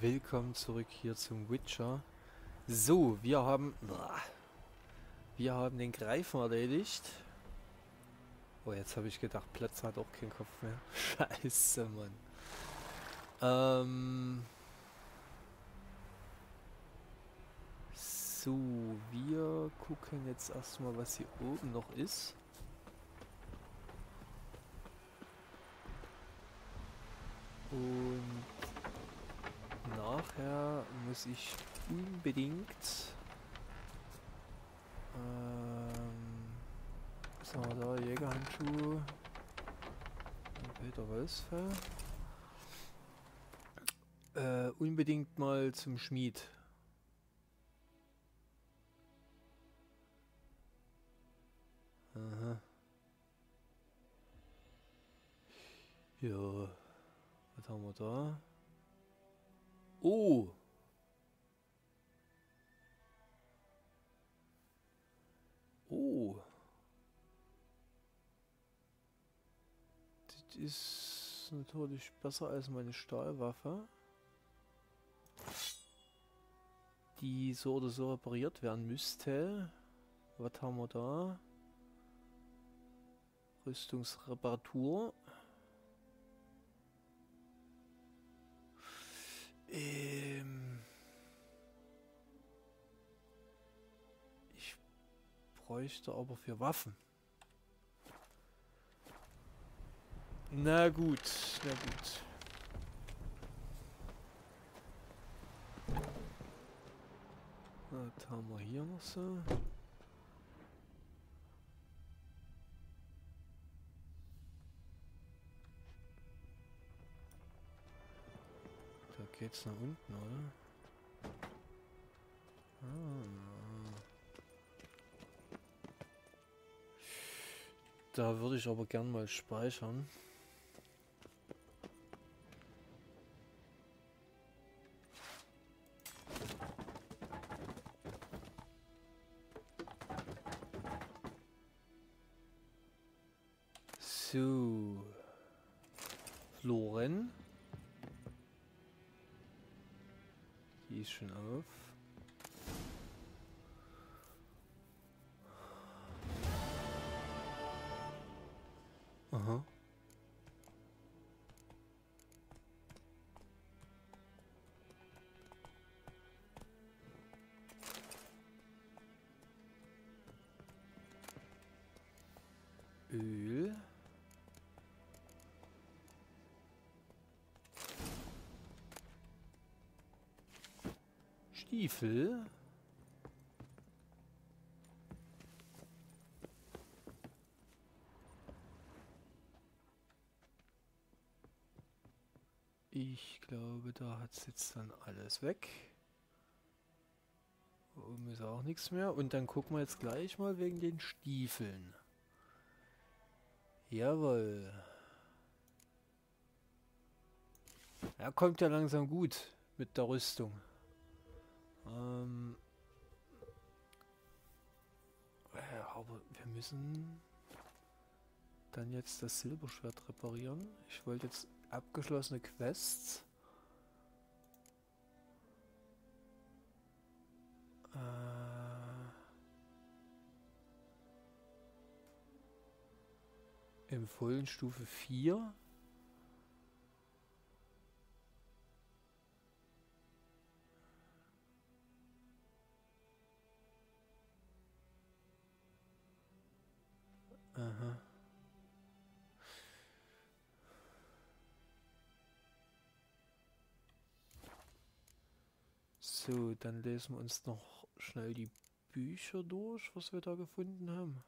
Willkommen zurück hier zum Witcher. So, wir haben... Wir haben den Greifen erledigt. Oh, jetzt habe ich gedacht, Platz hat auch keinen Kopf mehr. Scheiße, Mann. Ähm... So, wir gucken jetzt erstmal, was hier oben noch ist. Und nachher muss ich unbedingt ähm, wir da? Jägerhandschuhe Peter Wolfsfell äh, unbedingt mal zum Schmied Aha. Ja, was haben wir da? Oh! Oh! Das ist natürlich besser als meine Stahlwaffe. Die so oder so repariert werden müsste. Was haben wir da? Rüstungsreparatur. Ähm ich bräuchte aber für Waffen. Na gut, na gut. Was haben wir hier noch so? Geht's nach unten, oder? Ah. Da würde ich aber gern mal speichern. Stiefel. Ich glaube, da hat es jetzt dann alles weg. Oben ist auch nichts mehr. Und dann gucken wir jetzt gleich mal wegen den Stiefeln. Jawohl. Er kommt ja langsam gut mit der Rüstung. Ähm, ja, aber wir müssen dann jetzt das Silberschwert reparieren. Ich wollte jetzt abgeschlossene Quests. Äh, empfohlen Stufe 4. Aha. So, dann lesen wir uns noch schnell die Bücher durch, was wir da gefunden haben.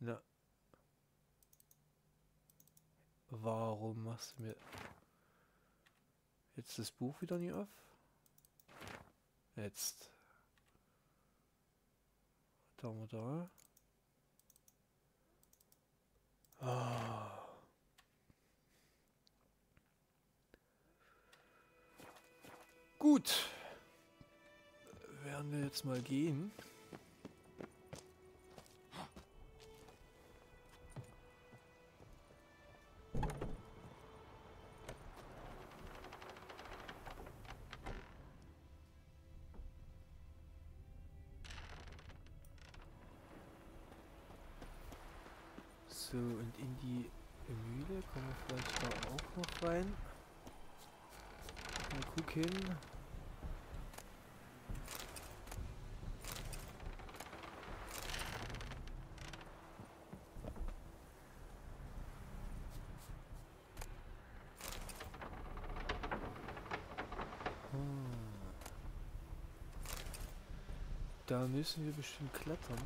Na. Warum machst du mir jetzt das Buch wieder nie auf? Jetzt. Was haben wir da? Gut. Werden wir jetzt mal gehen. So, und in die Mühle kommen wir vielleicht da auch noch rein. Mal gucken. Da müssen wir bestimmt klettern.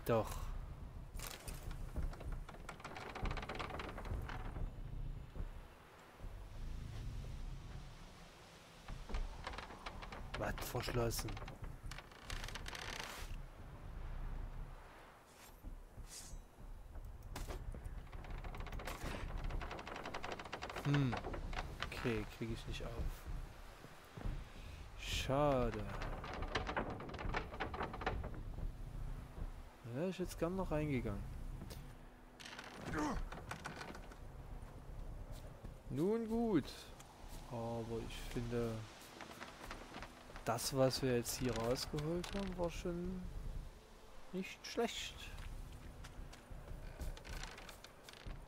Geht doch. Was verschlossen? Hm. Okay, kriege ich nicht auf. Schade. Wäre ich jetzt gern noch reingegangen. Nun gut. Aber ich finde, das, was wir jetzt hier rausgeholt haben, war schon nicht schlecht.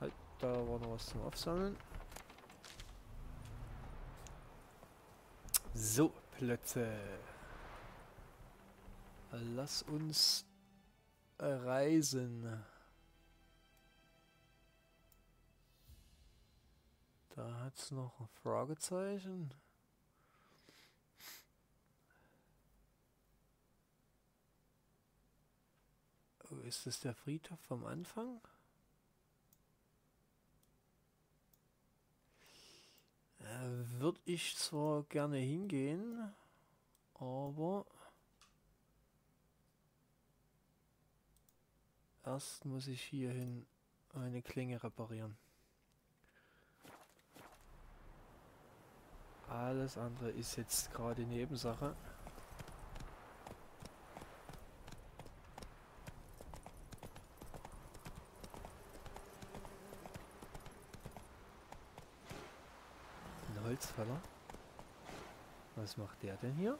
Halt, da war noch was zum Aufsammeln. So, Plätze. Lass uns reisen. Da hat es noch ein Fragezeichen. Oh, ist das der Friedhof vom Anfang? Äh, Würde ich zwar gerne hingehen, aber erst muss ich hierhin eine Klinge reparieren. Alles andere ist jetzt gerade Nebensache. Ein Holzfäller. Was macht der denn hier?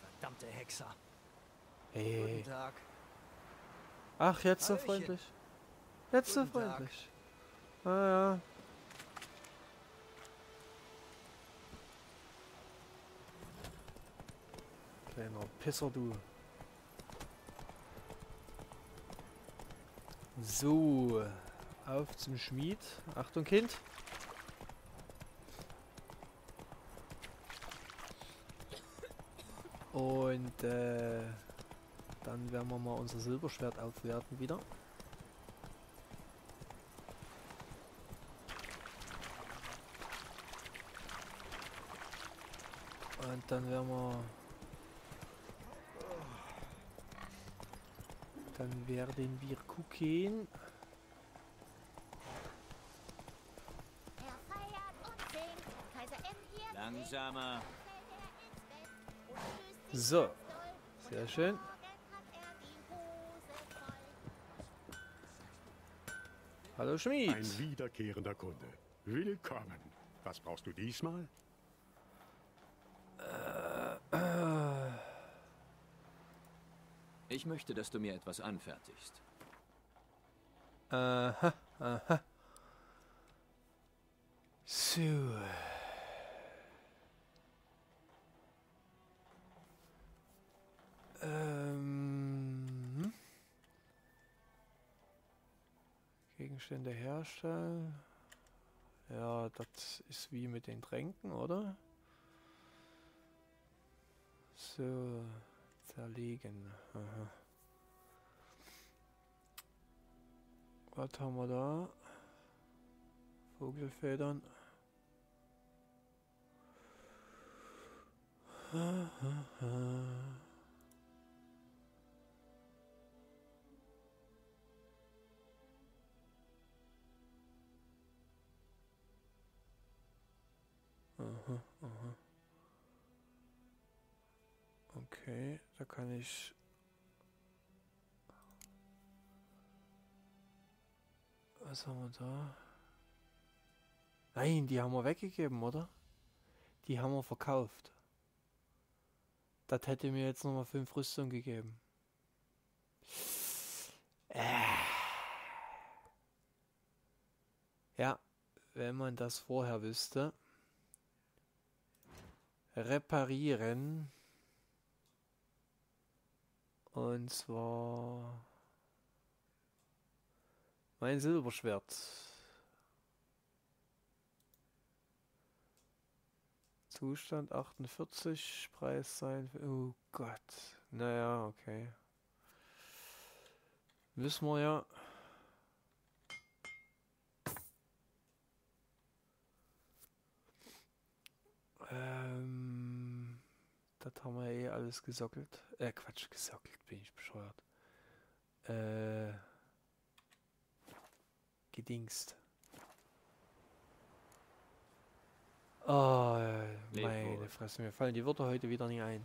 Verdammte Hexer. Hey. Guten Tag. Ach, jetzt so freundlich. Jetzt so Guten Tag. freundlich. Ah ja. Kleiner Pisser, du. So, auf zum Schmied. Achtung, Kind. Und äh, dann werden wir mal unser Silberschwert aufwerten wieder. Und dann werden wir... Dann werden wir gucken. Er Langsamer. So, sehr schön. Hallo Schmied. Ein wiederkehrender Kunde. Willkommen. Was brauchst du diesmal? Ich möchte, dass du mir etwas anfertigst. Aha, aha. So. Ähm. Gegenstände herstellen. Ja, das ist wie mit den Tränken, oder? So, zerlegen. Aha. Was haben wir da? Vogelfedern. Aha, aha. Okay, da kann ich... Was haben wir da? Nein, die haben wir weggegeben, oder? Die haben wir verkauft. Das hätte mir jetzt nochmal fünf Rüstungen gegeben. Äh. Ja, wenn man das vorher wüsste. Reparieren. Und zwar mein Silberschwert. Zustand 48, Preis sein. Oh Gott. Naja, okay. Wissen wir ja. Das haben wir eh alles gesockelt. Äh, Quatsch, gesockelt bin ich bescheuert. Äh, gedingst. Oh, meine. Fresse, mir fallen die Wörter heute wieder nicht ein.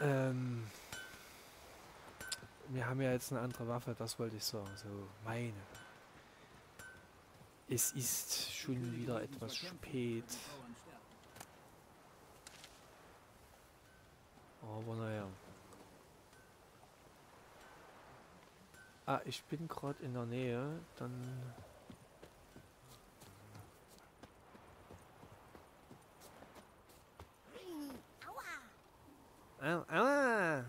Ähm, wir haben ja jetzt eine andere Waffe, das wollte ich sagen. So, meine. Es ist schon wieder etwas spät. Aber naja. Ah, ich bin gerade in der Nähe. Dann. Ah, ah.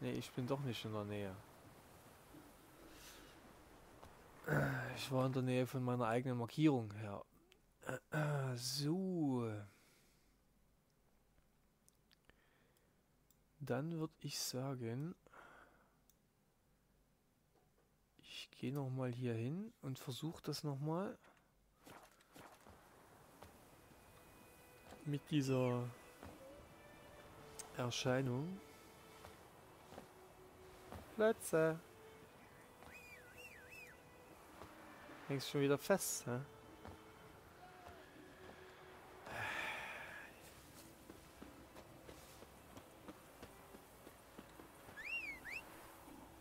Nee, ich bin doch nicht in der Nähe. Äh, Ich war in der Nähe von meiner eigenen Markierung her. Äh, So. Dann würde ich sagen, ich gehe nochmal hier hin und versuche das nochmal mit dieser Erscheinung. Plätze. Hängst schon wieder fest, hä?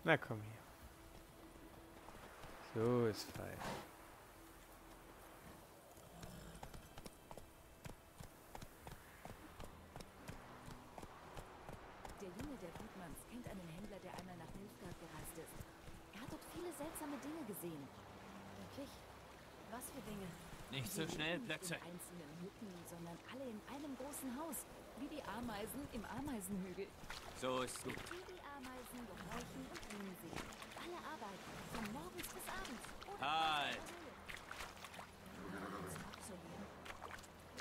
Na komm hier. So ist fein. Der Junge der Gutmanns kennt einen Händler, der einmal nach Nilfgaard gereist ist. Er hat dort viele seltsame Dinge gesehen. Wirklich? Was für Dinge? Nicht so schnell, nicht Plötze. In einzelnen Hütten, sondern alle in einem großen Haus. Wie die Ameisen im Ameisenhügel. So ist gut. Wie die Ameisen gehorchen und. Alle arbeiten, von morgens bis abends. Halt!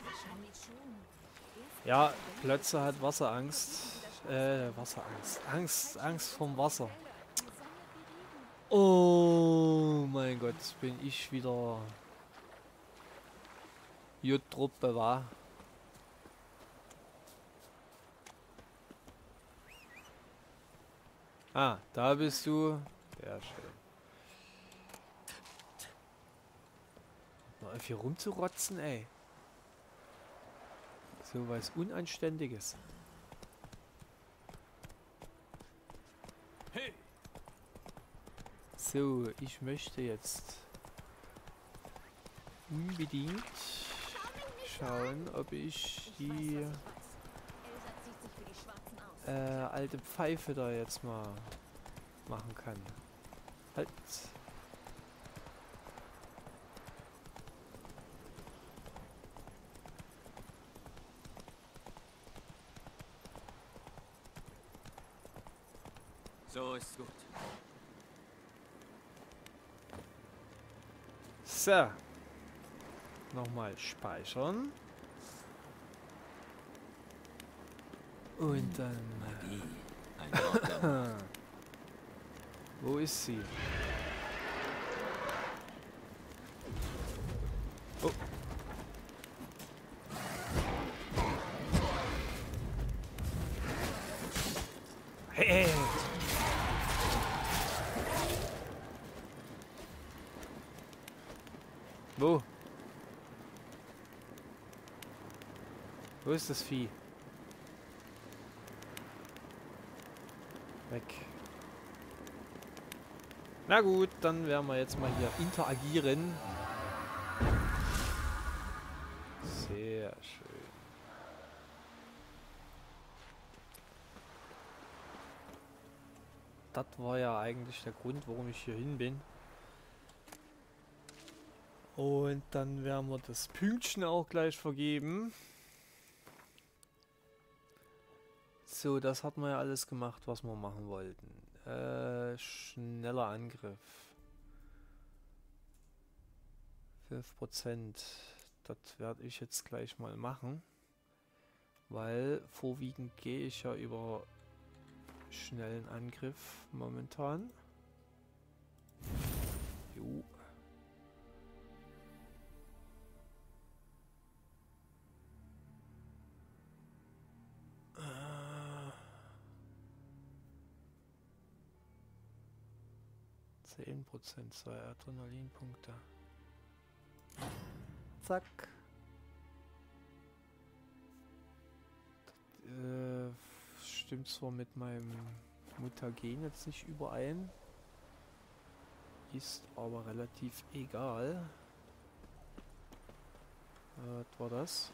Erst Ja, Plötze hat Wasserangst. Äh, Wasserangst. Angst, Angst vom Wasser. Oh mein Gott, bin ich wieder J-Truppe war. Ah, da bist du. Sehr schön. Mal auf hier rumzurotzen, ey. So was Unanständiges. Hey! So, ich möchte jetzt unbedingt schauen, ob ich die Elsa zieht sich für die Schwarzen aus. Äh, alte Pfeife da jetzt mal machen kann. Halt. So ist gut. So. Nochmal speichern. Und dann... Magie. Der Wo ist sie? Oh. Wo? ist das Vieh? Weg. Na gut, dann werden wir jetzt mal hier interagieren. Sehr schön. Das war ja eigentlich der Grund, warum ich hier hin bin. Und dann werden wir das Pünktchen auch gleich vergeben. So, das hatten wir ja alles gemacht, was wir machen wollten. Äh, schneller Angriff. 5%. Das werde ich jetzt gleich mal machen. Weil vorwiegend gehe ich ja über schnellen Angriff momentan. 10% zwei Adrenalinpunkte. Zack. Das, äh, stimmt zwar mit meinem Mutagen jetzt nicht überein. Ist aber relativ egal. Äh, was war das?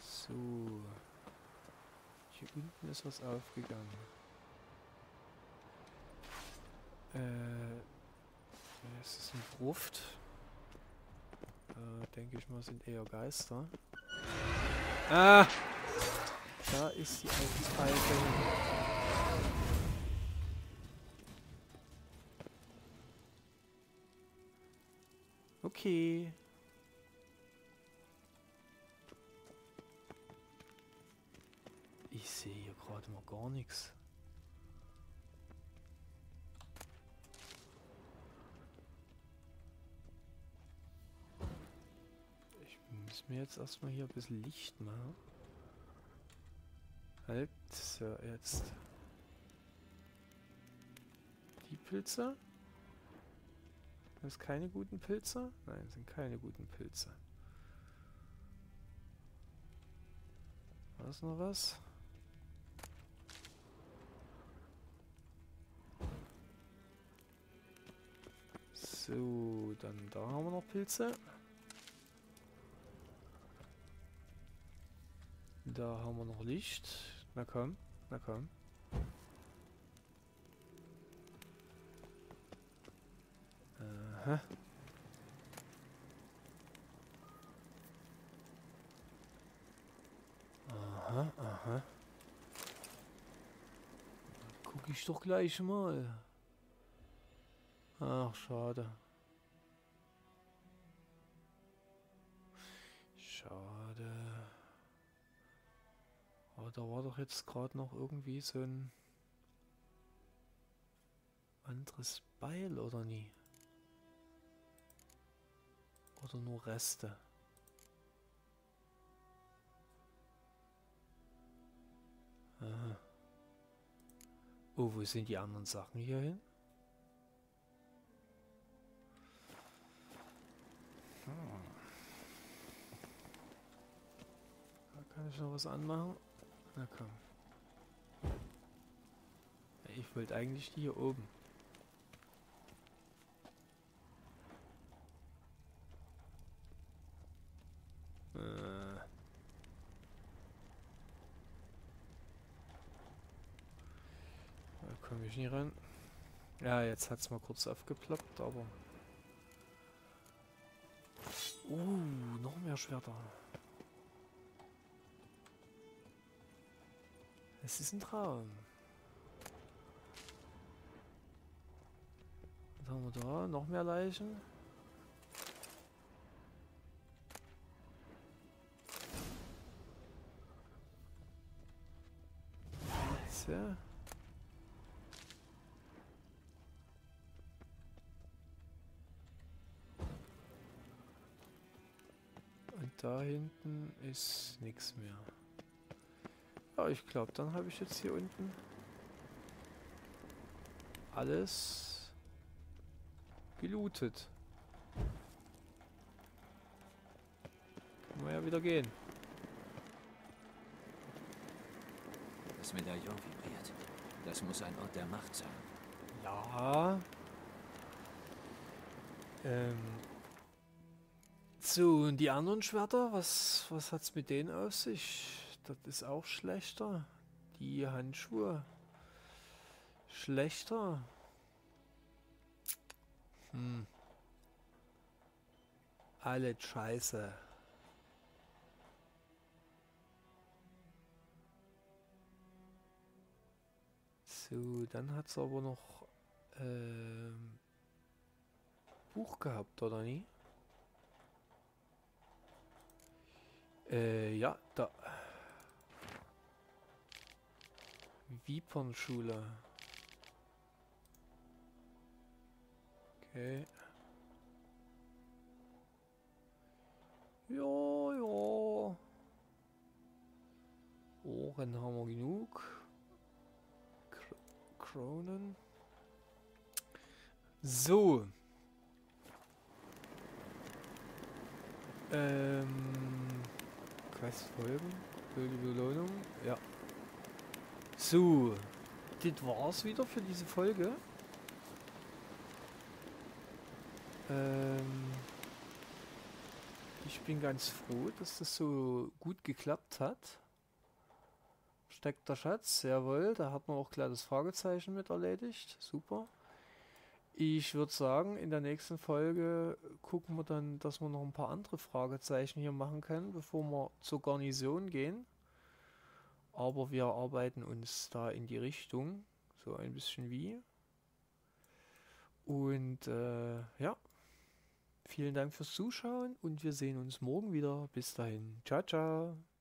So. Hier unten ist was aufgegangen. Äh, es ist ein Gruft. Äh, denke ich mal, sind eher Geister. Ah! Da ist die alte Okay. Ich sehe hier gerade mal gar nichts. Muss mir jetzt erstmal hier ein bisschen Licht machen. Halt, so, jetzt. Die Pilze? Das keine guten Pilze? Nein, sind keine guten Pilze. War das noch was? So, dann da haben wir noch Pilze. Da haben wir noch Licht. Na komm, na komm. Aha. Aha, aha. Guck ich doch gleich mal. Ach, schade. Da war doch jetzt gerade noch irgendwie so ein anderes Beil, oder nie? Oder nur Reste? Aha. Oh, wo sind die anderen Sachen hier hin? Hm. Da kann ich noch was anmachen. Na komm. Ich wollte eigentlich die hier oben. Äh. Da komme ich nie ran. Ja, jetzt hat es mal kurz aufgeploppt, aber... Uh, noch mehr Schwerter. Es ist ein Traum. Was haben wir da? Noch mehr Leichen? Pilze. Und da hinten ist nichts mehr. Ja, ich glaube, dann habe ich jetzt hier unten alles gelootet. Können wir ja wieder gehen. Das Medaillon vibriert. Das muss ein Ort der Macht sein. Ja. Ähm. So, und die anderen Schwerter, was, was hat's mit denen auf sich? Das ist auch schlechter. Die Handschuhe. Schlechter. Hm. Alle scheiße. So, dann hat's aber noch ähm, Buch gehabt, oder nie? Äh, ja, da. Wiepernschule. Okay. Ja, ja. Ohren haben wir genug. Kr Kronen. So. Ähm. Quest folgen. Blöde Belohnung. Ja. So. Das war's wieder für diese Folge. Ähm. Ich bin ganz froh, dass das so gut geklappt hat. Steckt der Schatz, jawohl, da hat man auch gleich das Fragezeichen mit erledigt. Super. Ich würde sagen, in der nächsten Folge gucken wir dann, dass wir noch ein paar andere Fragezeichen hier machen können, bevor wir zur Garnison gehen. Aber wir arbeiten uns da in die Richtung, so ein bisschen wie. Und äh, ja, vielen Dank fürs Zuschauen und wir sehen uns morgen wieder. Bis dahin. Ciao, ciao.